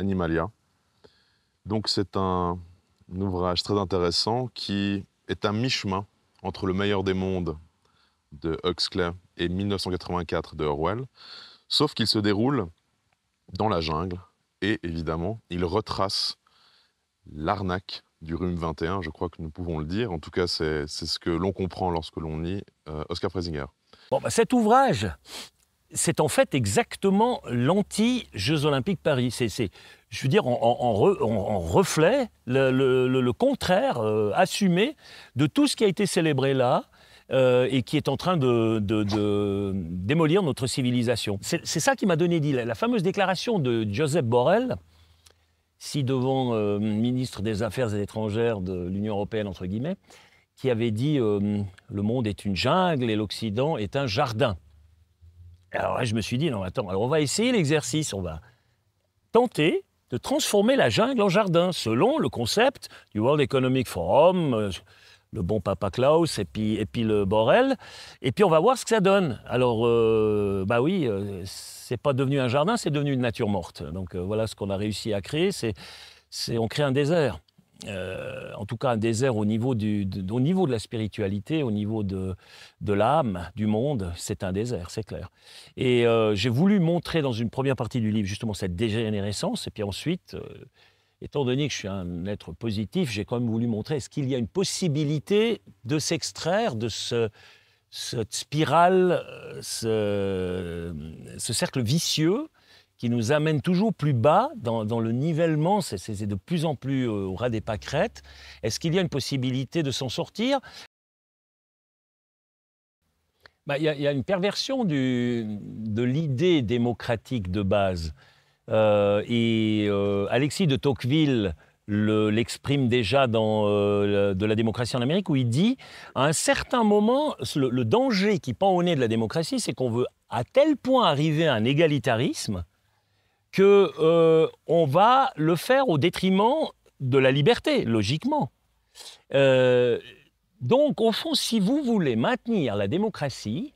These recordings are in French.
Animalia. Donc c'est un, ouvrage très intéressant qui est un mi-chemin entre Le meilleur des mondes de Huxley et 1984 de Orwell, sauf qu'il se déroule dans la jungle et évidemment il retrace l'arnaque du rhume 21, je crois que nous pouvons le dire. En tout cas, c'est ce que l'on comprend lorsque l'on lit euh, Oscar Freisinger. Bon, bah, cet ouvrage, c'est en fait exactement l'anti-Jeux Olympiques Paris. C'est, je veux dire, en, reflet le, contraire euh, assumé de tout ce qui a été célébré là. Euh, et qui est en train de, démolir notre civilisation. C'est ça qui m'a donné. La, fameuse déclaration de Joseph Borrell, si devant euh, ministre des Affaires étrangères de l'Union européenne, entre guillemets, qui avait dit le monde est une jungle et l'Occident est un jardin. Alors je me suis dit, non, attends, alors on va essayer l'exercice, on va tenter de transformer la jungle en jardin, selon le concept du World Economic Forum, euh, le bon papa Klaus et puis, et puis le Borel. Et puis on va voir ce que ça donne. Alors, euh, bah oui, euh, c'est pas devenu un jardin, c'est devenu une nature morte. Donc euh, voilà ce qu'on a réussi à créer. C'est on crée un désert. En tout cas, un désert au niveau, du, de, au niveau de la spiritualité, au niveau de, de l'âme, du monde, c'est un désert, c'est clair. Et j'ai voulu montrer dans une première partie du livre justement cette dégénérescence, et puis ensuite, étant donné que je suis un être positif, j'ai quand même voulu montrer est-ce qu'il y a une possibilité de s'extraire de ce, cette spirale, ce, cercle vicieux qui nous amène toujours plus bas dans, le nivellement, c'est de plus en plus euh, au ras des pâquerettes. Est-ce qu'il y a une possibilité de s'en sortir? Bah, il y, a une perversion de l'idée démocratique de base. Euh, et euh, Alexis de Tocqueville l'exprime déjà dans De la démocratie en Amérique, où il dit, à un certain moment, le, danger qui pend au nez de la démocratie, c'est qu'on veut à tel point arriver à un égalitarisme que on va le faire au détriment de la liberté, logiquement. donc, au fond, si vous voulez maintenir la démocratie,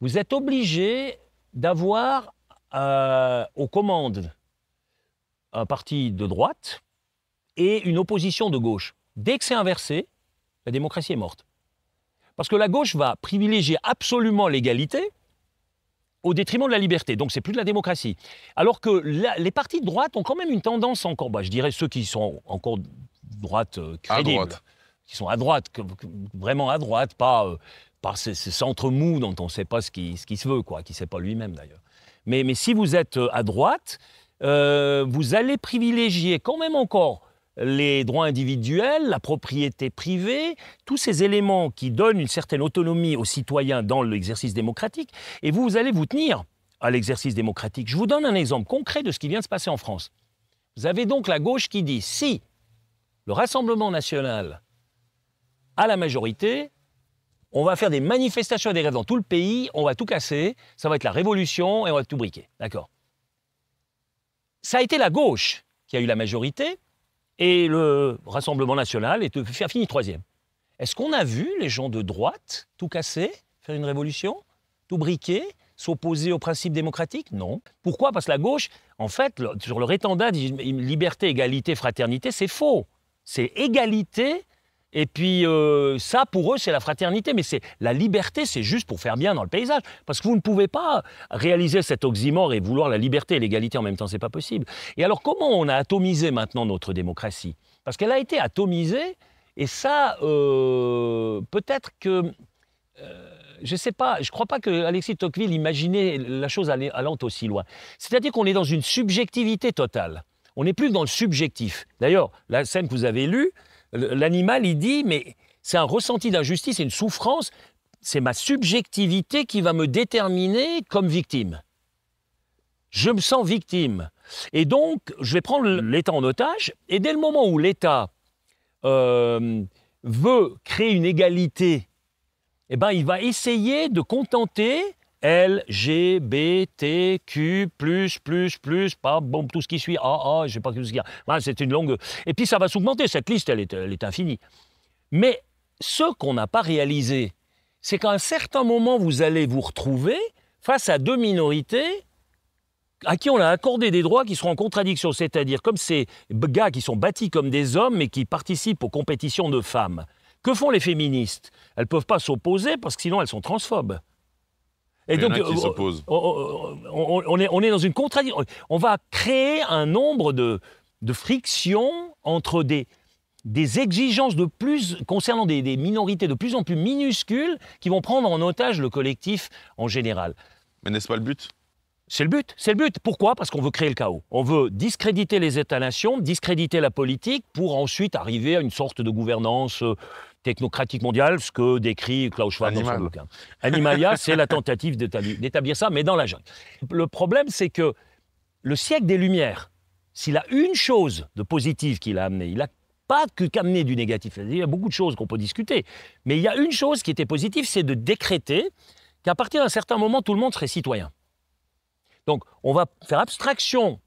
vous êtes obligé d'avoir euh, aux commandes un parti de droite et une opposition de gauche. Dès que c'est inversé, la démocratie est morte. Parce que la gauche va privilégier absolument l'égalité au détriment de la liberté. Donc c'est plus de la démocratie. Alors que les partis de droite ont quand même une tendance encore, bah, je dirais ceux qui sont encore droite euh, crédibles, qui sont à droite, vraiment à droite, pas, euh, ces, centres mous dont on ne sait pas ce qui, ce qui se veut, quoi, qui ne sait pas lui-même d'ailleurs. Mais, si vous êtes euh, à droite, euh, vous allez privilégier quand même encore les droits individuels, la propriété privée, tous ces éléments qui donnent une certaine autonomie aux citoyens dans l'exercice démocratique, et vous, allez vous tenir à l'exercice démocratique. Je vous donne un exemple concret de ce qui vient de se passer en France. Vous avez donc la gauche qui dit si le Rassemblement national a la majorité, on va faire des manifestations et des grèves dans tout le pays, on va tout casser, ça va être la révolution et on va tout briquer. D'accord Ça a été la gauche qui a eu la majorité et le Rassemblement national est fini troisième. Est-ce qu'on a vu les gens de droite tout casser, faire une révolution, tout briquer, s'opposer aux principes démocratiques Non. Pourquoi? Parce que la gauche, en fait, sur le étendard liberté, égalité, fraternité, c'est faux. C'est égalité et puis euh, ça, pour eux, c'est la fraternité, mais c'est la liberté, c'est juste pour faire bien dans le paysage, parce que vous ne pouvez pas réaliser cet oxymore et vouloir la liberté et l'égalité en même temps, c'est pas possible. Et alors, comment on a atomisé maintenant notre démocratie? Parce qu'elle a été atomisée, et ça, euh, peut-être que euh, je ne sais pas, je ne crois pas que Alexis Tocqueville imaginait la chose allant aussi loin. C'est-à-dire qu'on est dans une subjectivité totale. On n'est plus dans le subjectif. D'ailleurs, la scène que vous avez lue, L'animal, il dit, mais c'est un ressenti d'injustice, c'est une souffrance, c'est ma subjectivité qui va me déterminer comme victime. Je me sens victime. Et donc, je vais prendre l'État en otage, et dès le moment où l'État euh, veut créer une égalité, eh ben, il va essayer de contenter L, G, B, T, Q, plus, plus, plus, pas, bon, tout ce qui suit, A, A, je sais pas tout ce qu'il y a. c'est une longue. Et puis ça va s'augmenter, cette liste, elle est, infinie. Mais ce qu'on n'a pas réalisé, c'est qu'à un certain moment, vous allez vous retrouver face à deux minorités à qui on a accordé des droits qui sont en contradiction, c'est-à-dire comme ces gars qui sont bâtis comme des hommes mais qui participent aux compétitions de femmes. Que font les féministes? Elles ne peuvent pas s'opposer parce que sinon elles sont transphobes. Et donc, qui s'opposent. On, est, on est dans une contradiction. On va créer un nombre de, de frictions entre des, des exigences de plus concernant des, des, minorités de plus en plus minuscules qui vont prendre en otage le collectif en général. Mais n'est-ce pas le but? C'est le but, c'est le but. Pourquoi? Parce qu'on veut créer le chaos. On veut discréditer les États-nations, discréditer la politique pour ensuite arriver à une sorte de gouvernance euh, technocratique mondiale, ce que décrit Klaus Schwab dans son bouquin. Animalia, c'est la tentative d'établir ça, mais dans la jungle. Le problème, c'est que le siècle des Lumières, s'il a une chose de positive qu'il a amené, il n'a pas que qu'amener du négatif. Il y a beaucoup de choses qu'on peut discuter. Mais il y a une chose qui était positive, c'est de décréter qu'à partir d'un certain moment, tout le monde serait citoyen. Donc, on va faire abstraction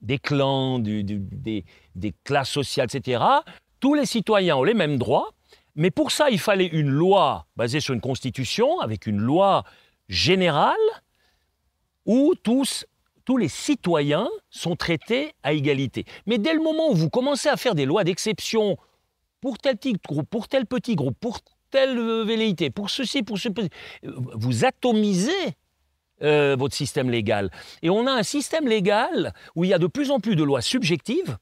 des clans, des, classes sociales, etc. Tous les citoyens ont les mêmes droits, mais pour ça, il fallait une loi basée sur une constitution, avec une loi générale, où tous, tous les citoyens sont traités à égalité. Mais dès le moment où vous commencez à faire des lois d'exception pour tel petit groupe, pour tel petit groupe, pour telle velléité, pour ceci, pour ce... Vous atomisez euh, votre système légal. Et on a un système légal où il y a de plus en plus de lois subjectives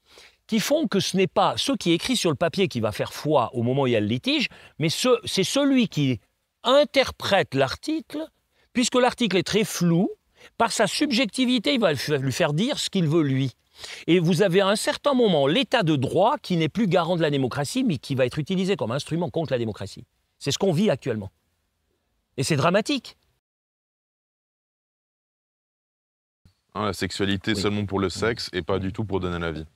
qui font que ce n'est pas ce qui est écrit sur le papier qui va faire foi au moment où il y a le litige, mais c'est celui qui interprète l'article, puisque l'article est très flou, par sa subjectivité, il va lui faire dire ce qu'il veut lui. Et vous avez à un certain moment l'état de droit qui n'est plus garant de la démocratie, mais qui va être utilisé comme instrument contre la démocratie. C'est ce qu'on vit actuellement. Et c'est dramatique. Hein, la sexualité seulement pour le sexe et pas du tout pour donner la vie.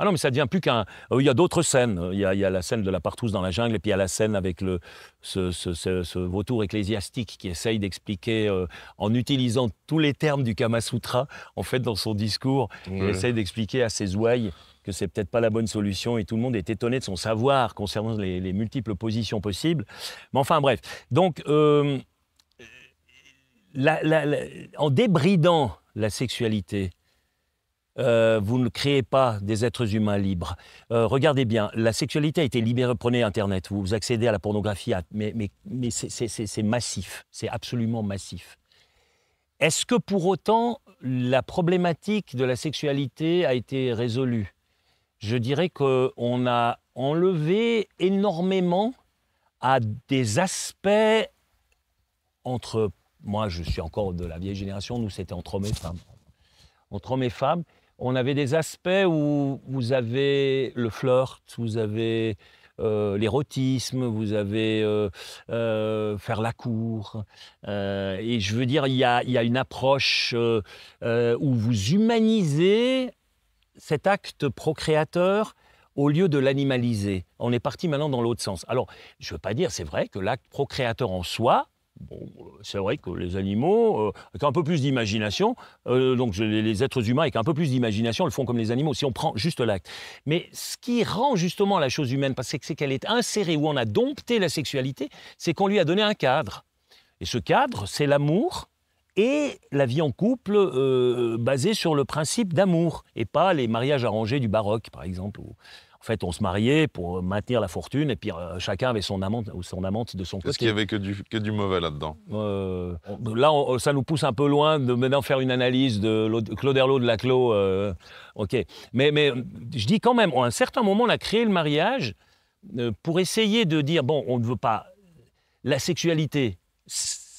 Ah non, mais ça devient plus qu'un. Euh, il y a d'autres scènes. Il y a, la scène de la partouze dans la jungle, et puis il y a la scène avec le, ce, vautour ecclésiastique qui essaye d'expliquer, euh, en utilisant tous les termes du Kama Sutra, en fait, dans son discours, il essaye d'expliquer à ses ouailles que c'est peut-être pas la bonne solution, et tout le monde est étonné de son savoir concernant les, multiples positions possibles. Mais enfin, bref. Donc, euh, en débridant la sexualité. Euh, vous ne créez pas des êtres humains libres. Euh, regardez bien, la sexualité a été libérée. Prenez Internet, vous accédez à la pornographie, mais, c'est massif, c'est absolument massif. Est-ce que pour autant la problématique de la sexualité a été résolue? Je dirais qu'on a enlevé énormément à des aspects entre moi, je suis encore de la vieille génération, nous, c'était entre hommes et femmes. Entre hommes et femmes, on avait des aspects où vous avez le flirt, vous avez euh, l'érotisme, vous avez euh, euh, faire la cour. et je veux dire, il y a, y a une approche où vous humanisez cet acte procréateur au lieu de l'animaliser. On est parti maintenant dans l'autre sens. Alors, je ne veux pas dire, c'est vrai que l'acte procréateur en soi, Bon, c'est vrai que les animaux, euh, avec un peu plus d'imagination, euh, donc les êtres humains avec un peu plus d'imagination le font comme les animaux, si on prend juste l'acte. Mais ce qui rend justement la chose humaine, parce que c'est qu'elle est insérée, où on a dompté la sexualité, c'est qu'on lui a donné un cadre. Et ce cadre, c'est l'amour et la vie en couple euh, basée sur le principe d'amour, et pas les mariages arrangés du baroque, par exemple. En fait, on se mariait pour maintenir la fortune et puis euh, chacun avait son amante ou son amante de son côté. Est-ce qu'il y avait que du, que du mauvais là-dedans? Euh, Là, ça nous pousse un peu loin de maintenant faire une analyse de Claude Herlot de Laclos. Euh, ok, mais, mais je dis quand même, à un certain moment, on a créé le mariage pour essayer de dire bon, on ne veut pas la sexualité.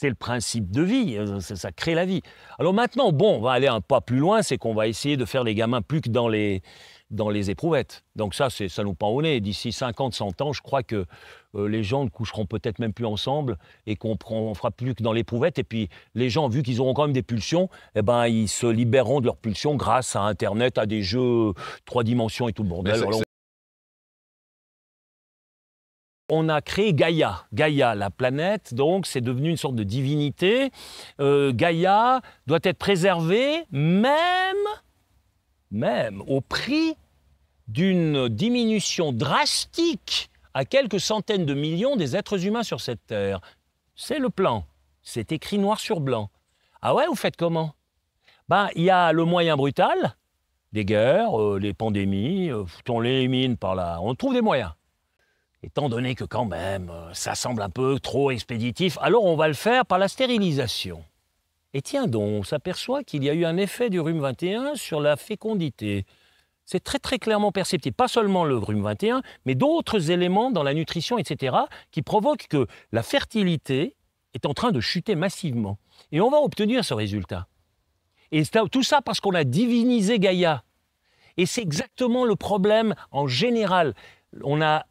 C'est le principe de vie, ça, ça, crée la vie. Alors maintenant, bon, on va aller un pas plus loin, c'est qu'on va essayer de faire les gamins plus que dans les, dans les éprouvettes. Donc ça, ça nous pend au nez. D'ici 50, 100 ans, je crois que euh, les gens ne coucheront peut-être même plus ensemble et qu'on ne fera plus que dans l'éprouvette. Et puis les gens, vu qu'ils auront quand même des pulsions, eh ben, ils se libéreront de leurs pulsions grâce à Internet, à des jeux trois dimensions et tout le bordel. On a créé Gaïa. Gaïa, la planète, donc, c'est devenu une sorte de divinité. Euh, Gaïa doit être préservée, même même au prix d'une diminution drastique à quelques centaines de millions des êtres humains sur cette Terre. C'est le plan. C'est écrit noir sur blanc. Ah ouais, vous faites comment? Ben, il y a le moyen brutal, des guerres, euh, les pandémies, euh, on l'élimine par là, on trouve des moyens. Étant donné que quand même, euh, ça semble un peu trop expéditif, alors on va le faire par la stérilisation. Et tiens donc, on s'aperçoit qu'il y a eu un effet du rhume 21 sur la fécondité. C'est très très clairement perceptible. Pas seulement le rhume 21, mais d'autres éléments dans la nutrition, etc., qui provoquent que la fertilité est en train de chuter massivement. Et on va obtenir ce résultat. Et tout ça parce qu'on a divinisé Gaïa. Et c'est exactement le problème en général. On a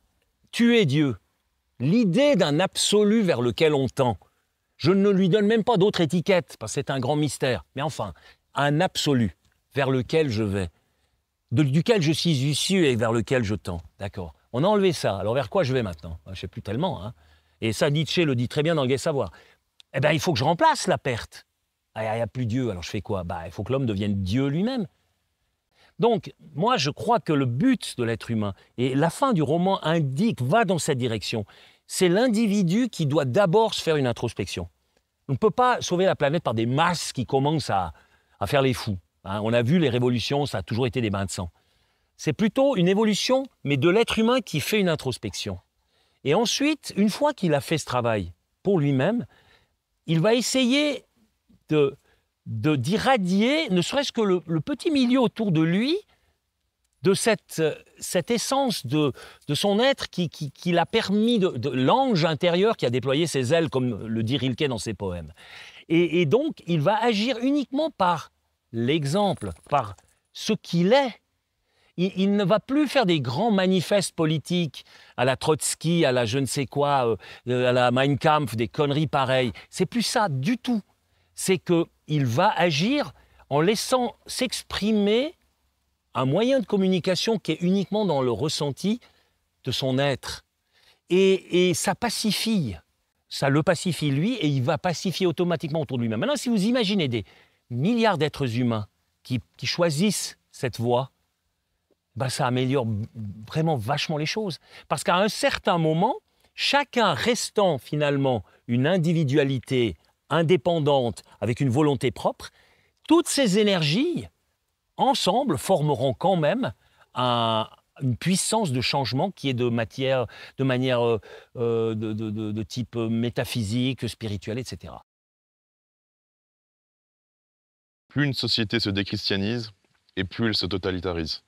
tué Dieu. L'idée d'un absolu vers lequel on tend. Je ne lui donne même pas d'autre étiquette, parce que c'est un grand mystère. Mais enfin, un absolu vers lequel je vais, duquel je suis issu et vers lequel je tends. D'accord On a enlevé ça. Alors vers quoi je vais maintenant? Je ne sais plus tellement. Hein. Et ça, Nietzsche le dit très bien dans le Gai Savoir. Eh bien, il faut que je remplace la perte. Ah, il n'y a plus Dieu, alors je fais quoi? Bah, Il faut que l'homme devienne Dieu lui-même. Donc, moi, je crois que le but de l'être humain, et la fin du roman indique, va dans cette direction, c'est l'individu qui doit d'abord se faire une introspection. On ne peut pas sauver la planète par des masses qui commencent à, faire les fous. Hein. on a vu les révolutions, ça a toujours été des bains de sang. C'est plutôt une évolution, mais de l'être humain qui fait une introspection. Et ensuite, une fois qu'il a fait ce travail pour lui-même, il va essayer de, d'irradier, ne serait-ce que le, petit milieu autour de lui, de cette, cette essence de, de son être qui, qui, l'a permis, de, l'ange intérieur qui a déployé ses ailes, comme le dit Rilke dans ses poèmes. Et, donc, il va agir uniquement par l'exemple, par ce qu'il est. Il, ne va plus faire des grands manifestes politiques à la Trotsky, à la je ne sais quoi, euh, à la Mein Kampf, des conneries pareilles. C'est plus ça du tout c'est qu'il va agir en laissant s'exprimer un moyen de communication qui est uniquement dans le ressenti de son être. Et, ça pacifie, ça le pacifie lui, et il va pacifier automatiquement autour de lui-même. Maintenant, si vous imaginez des milliards d'êtres humains qui, choisissent cette voie, ben ça améliore vraiment vachement les choses. Parce qu'à un certain moment, chacun restant finalement une individualité indépendante, avec une volonté propre, toutes ces énergies, ensemble, formeront quand même une puissance de changement qui est de, matière, de manière euh, euh, de, type métaphysique, spirituel, etc. Plus une société se déchristianise, et plus elle se totalitarise.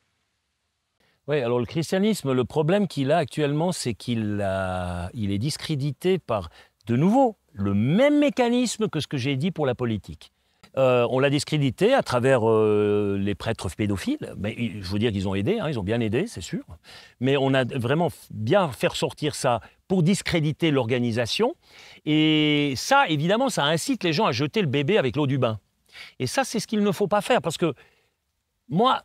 Oui, alors le christianisme, le problème qu'il a actuellement, c'est qu'il il est discrédité par, de nouveau, le même mécanisme que ce que j'ai dit pour la politique. Euh, on l'a discrédité à travers euh, les prêtres pédophiles. Mais je veux dire qu'ils ont aidé, hein, ils ont bien aidé, c'est sûr. Mais on a vraiment bien fait sortir ça pour discréditer l'organisation. Et ça, évidemment, ça incite les gens à jeter le bébé avec l'eau du bain. Et ça, c'est ce qu'il ne faut pas faire. Parce que moi,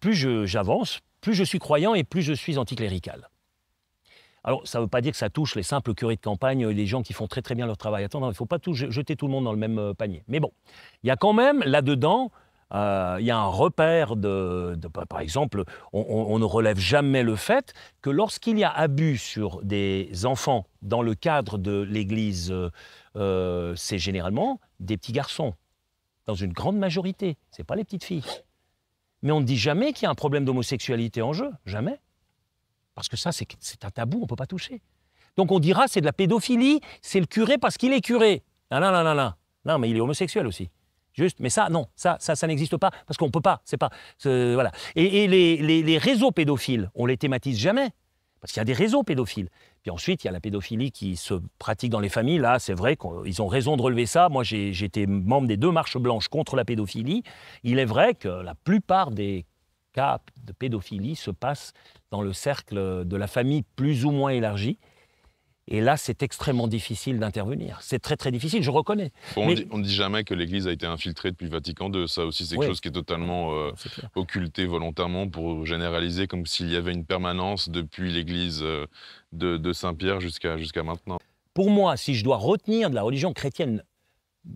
plus j'avance, plus je suis croyant et plus je suis anticlérical. Alors, ça ne veut pas dire que ça touche les simples curés de campagne, les gens qui font très très bien leur travail. Attends, il ne faut pas tout, jeter tout le monde dans le même euh, panier. Mais bon, il y a quand même là-dedans, euh, il y a un repère de, par exemple, on, ne relève jamais le fait que lorsqu'il y a abus sur des enfants dans le cadre de l'Église, euh, c'est généralement des petits garçons, dans une grande majorité. Ce pas les petites filles. Mais on ne dit jamais qu'il y a un problème d'homosexualité en jeu, jamais. Parce que ça, c'est un tabou, on ne peut pas toucher. Donc on dira c'est de la pédophilie, c'est le curé parce qu'il est curé. Non, non, non, non, non. Non, mais il est homosexuel aussi. Juste, mais ça, non, ça, ça, n'existe pas parce qu'on ne peut pas. C'est pas, voilà. Et, les, les, réseaux pédophiles, on les thématise jamais parce qu'il y a des réseaux pédophiles. Puis ensuite, il y a la pédophilie qui se pratique dans les familles. Là, c'est vrai qu'ils ont raison de relever ça. Moi, j'étais membre des deux marches blanches contre la pédophilie. Il est vrai que la plupart des cas de pédophilie se passent dans le cercle de la famille plus ou moins élargie. Et là, c'est extrêmement difficile d'intervenir. C'est très très difficile, je reconnais. on ne dit jamais que l'Église a été infiltrée depuis Vatican II. Ça aussi, c'est quelque chose qui est totalement euh, occulté volontairement pour généraliser, comme s'il y avait une permanence depuis l'Église euh, de, Saint-Pierre jusqu'à jusqu'à maintenant. Pour moi, si je dois retenir de la religion chrétienne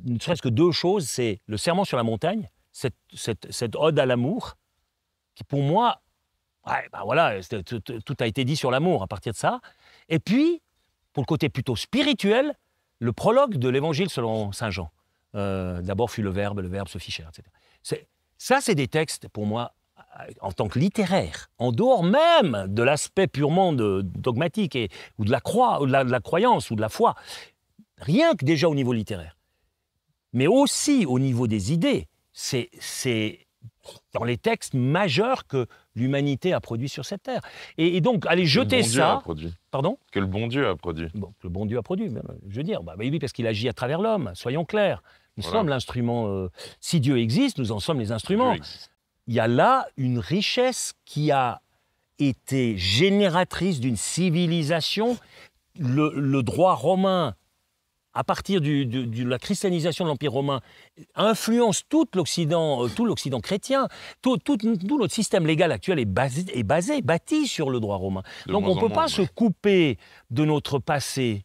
ne serait-ce que deux choses, c'est le serment sur la montagne, cette, cette ode à l'amour, qui pour moi ben voilà, tout a été dit sur l'amour à partir de ça. Et puis, pour le côté plutôt spirituel, le prologue de l'évangile selon Saint Jean. Euh, D'abord fut le verbe, le verbe se fit etc. Ça, c'est des textes, pour moi, en tant que littéraire, en dehors même de l'aspect purement de, dogmatique et, ou de la, croix, ou de la, croyance ou de la foi, rien que déjà au niveau littéraire, mais aussi au niveau des idées, c'est dans les textes majeurs que l'humanité a produit sur cette terre. Et, donc, allez jeter bon ça. Dieu a produit. Pardon? Que le bon Dieu a produit. Bon, que le bon Dieu a produit, je veux dire. Bah, oui, parce qu'il agit à travers l'homme, soyons clairs. Nous sommes l'instrument. Euh, si Dieu existe, nous en sommes les instruments il y a là une richesse qui a été génératrice d'une civilisation. Le, droit romain, à partir de, la christianisation de l'Empire romain, influence tout l'Occident, euh, tout l'Occident chrétien. Tout, notre système légal actuel est basé, est basé, bâti sur le droit romain. Donc on ne peut pas se couper de notre passé,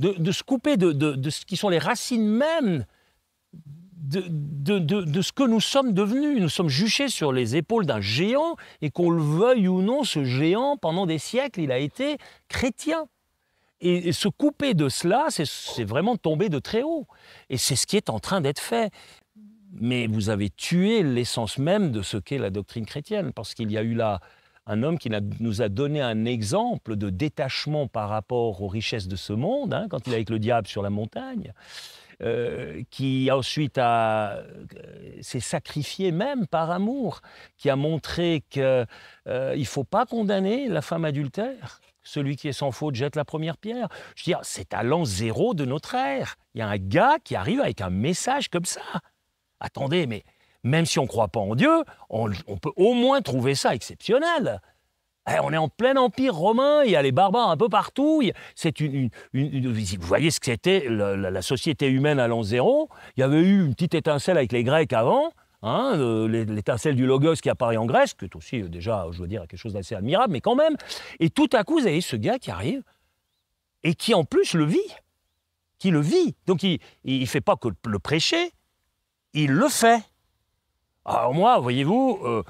de, se couper de, ce qui sont les racines mêmes de, ce que nous sommes devenus. Nous sommes juchés sur les épaules d'un géant, et qu'on le veuille ou non, ce géant, pendant des siècles, il a été chrétien. Et, se couper de cela, c'est vraiment tomber de très haut. Et c'est ce qui est en train d'être fait. Mais vous avez tué l'essence même de ce qu'est la doctrine chrétienne, parce qu'il y a eu là un homme qui nous a donné un exemple de détachement par rapport aux richesses de ce monde, hein, quand il est avec le diable sur la montagne. Euh, qui ensuite a, euh, s'est sacrifié même par amour, qui a montré qu'il euh, ne faut pas condamner la femme adultère. Celui qui est sans faute jette la première pierre. Je veux dire, c'est à l'an zéro de notre ère. Il y a un gars qui arrive avec un message comme ça. Attendez, mais même si on ne croit pas en Dieu, on, peut au moins trouver ça exceptionnel. Eh, on est en plein empire romain, il y a les barbares un peu partout. C'est une, vous voyez ce que c'était la, société humaine à l'an zéro. Il y avait eu une petite étincelle avec les Grecs avant, hein, l'étincelle du logos qui apparaît en Grèce, qui est aussi euh, déjà, je veux dire, quelque chose d'assez admirable, mais quand même. Et tout à coup, vous avez ce gars qui arrive et qui en plus le vit, qui le vit. Donc il ne fait pas que le prêcher, il le fait. Alors moi, voyez-vous. Euh,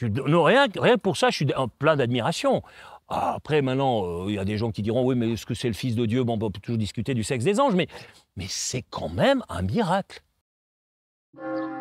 rien, rien pour ça, je suis plein d'admiration. Ah, après, maintenant, euh, il y a des gens qui diront oui, mais est-ce que c'est le Fils de Dieu? Bon, on peut toujours discuter du sexe des anges, mais, mais c'est quand même un miracle. Thank you.